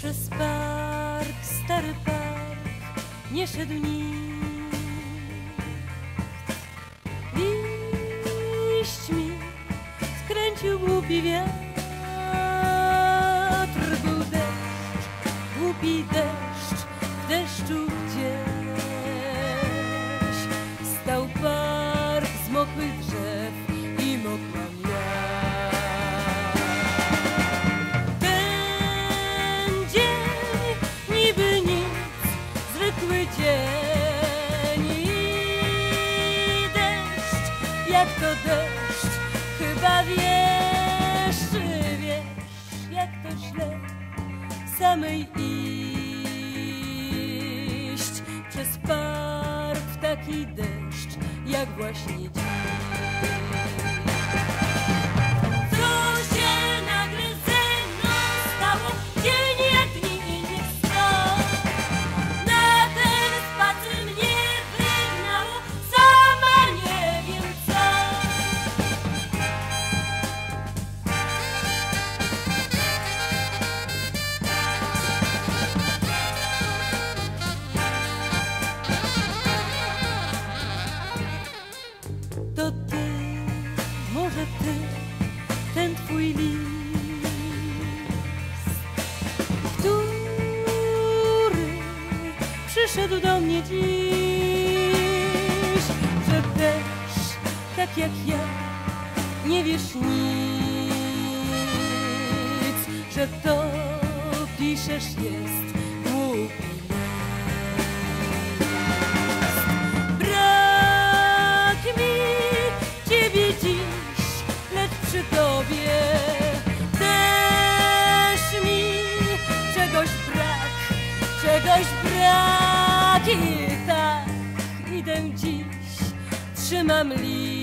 Przez park, stary park, nie szedł nikt. Liśćmi skręcił głupi wiatr. Był deszcz, głupi deszcz, w deszczu gdzieś. Stał park, zmokły drzew. Zwykły dzień i deszcz, jak to deszcz, chyba wiesz, czy wiesz, jak to źle samej iść przez park w taki deszcz, jak właśnie dziś. Przyszedł do mnie dziś, że też, tak jak ja, nie wiesz nic, że to piszesz jest głupi brak i